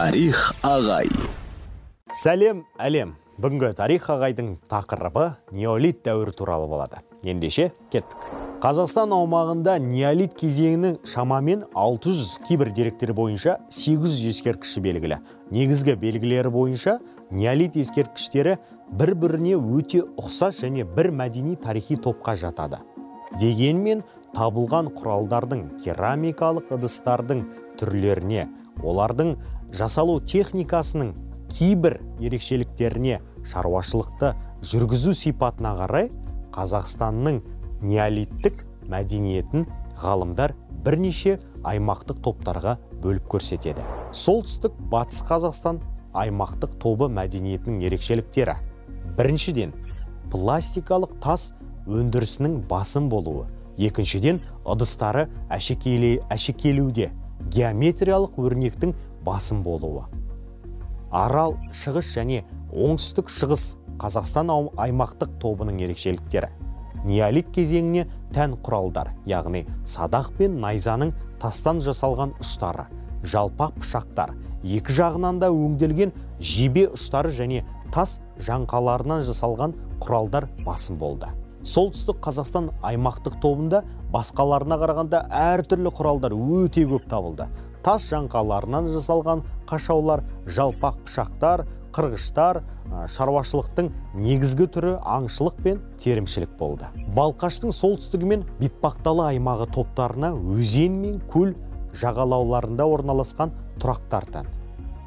тарих ағай. Сәлем әлем. Бүгінгі тарих ағайдың тақырыбы неолит дәуірі туралы болады. Ендеше кеттік. Қазақстан аумағында неолит кезеңінің шамамен 600 кейбір деректер бойынша 800 ескерткіші белгілі. Негізгі белгілері бойынша неолит ескерткіштері бір біріне өте ұқсас және бір мәдени тарихи топқа жатады. Дегенмен табылған құралдардың керамикалық ыдыстардың түрлеріне олардың жасалу техникасының кейбір ерекшеліктеріне шаруашылықты жүргізу сипатына қарай қазақстанның неолиттік мәдениетін ғалымдар бірнеше аймақтық топтарға бөліп көрсетеді. Солтүстік батыс қазақстан аймақтық тобы мәдениетінің ерекшеліктері. Біріншіден пластикалық тас өндірісінің басым болуы. Екіншіден ыдыстары әшекейлеуде. Геометриялық өрнектің басым болуы. Арал шығыс және оңтүстік шығыс қазақстан аймақтық тобының ерекшеліктері. Неолит кезеңіне тән құралдар яғни садақ пен найзаның тастан жасалған ұштары жалпақ пышақтар екі жағынан да өңделген жебе ұштары және тас жаңқаларынан жасалған құралдар басым болды. Солтүстік қазақстан аймақтық тобында басқаларына қарағанда әртүрлі құралдар өте көп табылды. Тас жаңқаларынан жасалған қашаулар жалпақ пышақтар қырғыштар шаруашылықтың негізгі түрі аңшылық пен терімшілік болды. Балқаштың солтүстігі мен бетпақталы аймағы топтарына өзен мен көл жағалауларында орналасқан тұрақтар тән.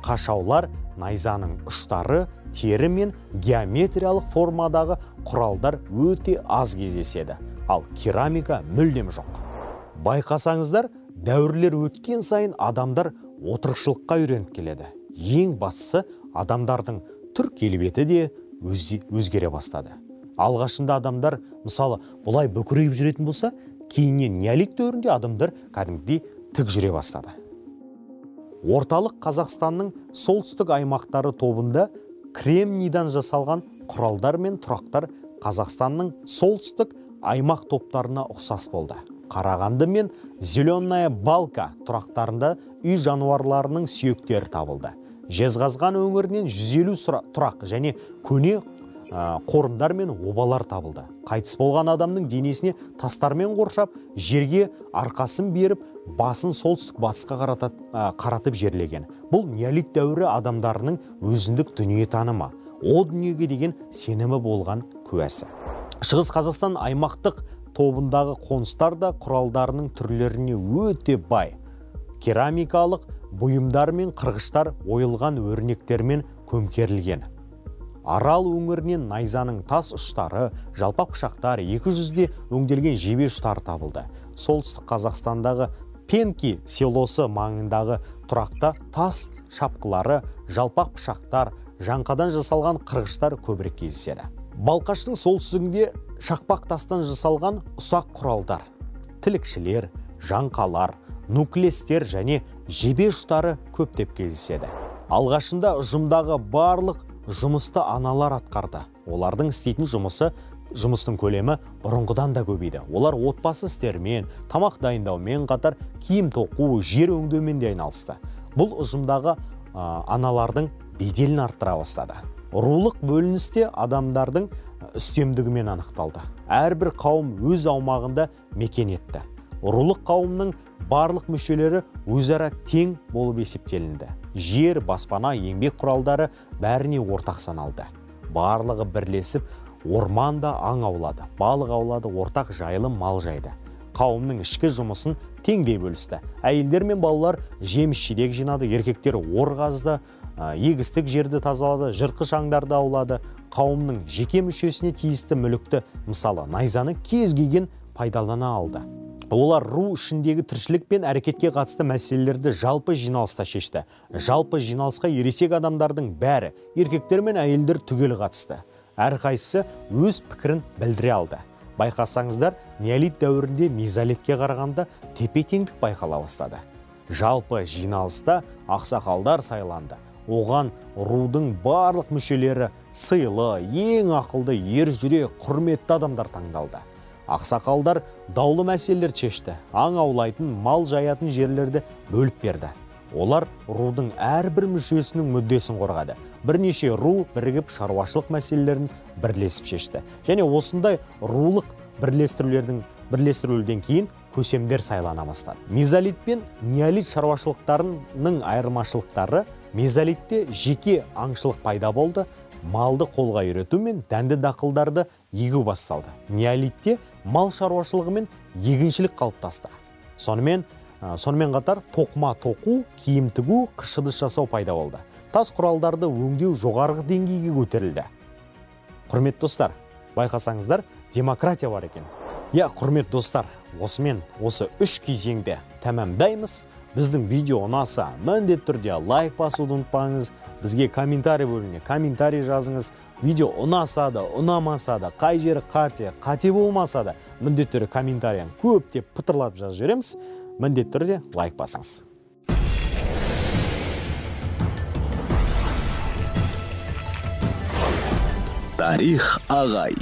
Қашаулар найзаның ұштары тері мен геометриялық формадағы құралдар өте аз кездеседі. Ал керамика мүлдем жоқ. Байқасаңыздар дәуірлер өткен сайын адамдар отырықшылыққа үйреніп келеді. Ең бастысы адамдардың түр келбеті де өзгере бастады. Алғашында адамдар мысалы бұлай бүкірейіп жүретін болса кейіннен неолит дәуірінде адамдар кәдімгідей тік жүре бастады. Орталық қазақстанның солтүстік аймақтары тобында кремнийдан жасалған құралдар мен тұрақтар қазақстанның солтүстік аймақ топтарына ұқсас болды. Қарағанды мен зеленая балка тұрақтарында үй жануарларының сүйектері табылды. Жезқазған өңірінен 150 тұрақ және көне қорымдар мен обалар табылды. Қайтыс болған адамның денесіне тастармен қоршап жерге арқасын беріп басын солтүстік батысқа қаратып жерлеген. Бұл неолит дәуірі адамдарының өзіндік дүниетанымы. О дүниеге деген сенімі болған куәсі. Шығыс қазақстан аймақтық тобындағы қоныстар да құралдарының түрлеріне өте бай. Керамикалық бұйымдар мен қырғыштар ойылған өрнектермен көмкерілген. Арал өңірінен найзаның тас ұштары жалпақ пышақтар 200-де өңделген жебе ұштары табылды. Солтүстік қазақстандағы пенки селосы маңындағы тұрақта тас шапқылары жалпақ пышақтар жаңқадан жасалған қырғыштар көбірек кездеседі. Балқаштың солтүстігінде шақпақ тастан жасалған ұсақ құралдар тілікшілер жаңқалар нуклестер және жебе ұштары көптеп кездеседі. Алғашында ұжымдағы барлық жұмысты аналар атқарды. Олардың істейтін жұмысы жұмыстың көлемі бұрынғыдан да көбейді. Олар отбасы істерімен тамақ дайындаумен қатар киім тоқу жер өңдеумен де айналысты. Бұл ұжымдағы аналардың беделін арттыра бастады. Рулық бөліністе адамдардың үстемдігімен анықталды. Әрбір қауым өз аумағында мекен етті. Рулық қауымның барлық мүшелері өзара тең болып есептелінді. Жер баспана еңбек құралдары бәріне ортақ саналды. Барлығы бірлесіп орманда аң аулады балық аулады ортақ жайылым мал жайды. Қауымның ішкі жұмысын теңдей бөлісті. Әйелдер мен балалар жеміс жидек жинады еркектер ор қазды егістік жерді тазалады жыртқыш аңдарды аулады. Қауымның жеке мүшесіне тиісті мүлікті мысалы найзаны кез келген пайдалана алды. Олар ру ішіндегі тіршілік пен әрекетке қатысты мәселелерді жалпы жиналыста шешті. Жалпы жиналысқа ересек адамдардың бәрі еркектер мен әйелдер түгел қатысты. Әрқайсысы өз пікірін білдіре алды. Байқасаңыздар неолит дәуірінде мезолитке қарағанда тепе теңдік байқала бастады. Жалпы жиналыста ақсақалдар сайланды. Оған рудың барлық мүшелері сыйлы ең ақылды ер жүрек құрметті адамдар таңдалды. Ақсақалдар даулы мәселелерді шешті аң аулайтын мал жаятын жерлерді бөліп берді. Олар рудың әрбір мүшесінің мүддесін қорғады. Бірнеше ру бірігіп шаруашылық мәселелерін бірлесіп шешті. Және осындай рулық бірлестірулердің бірлестірілуден кейін көсемдер сайлана бастады. Мезолит пен неолит шаруашылықтарының айырмашылықтары мезолитте жеке аңшылық пайда болды малды қолға үйрету мен дәнді дақылдарды егу басталды. Неолитте мал шаруашылығы мен егіншілік қалыптасты. Сонымен сонымен қатар тоқыма тоқу киім тігу қыш ыдыс жасау пайда болды. Тас құралдарды өңдеу жоғарғы деңгейге көтерілді. Құрметті достар байқасаңыздар демократия бар екен. Иә құрметті достар осымен осы үш кезеңді тәмамдаймыз. Біздің видео ұнаса міндетті түрде лайк басуды ұмытпаңыз бізге комментарий бөліміне комментарий жазыңыз. Видео ұнаса да ұнамаса да қай жері қате қате болмаса да міндетті түрде комментарияны көптеп пытырлап жазып жібереміз. Міндетті түрде лайк басыңыз. Тарих ағай.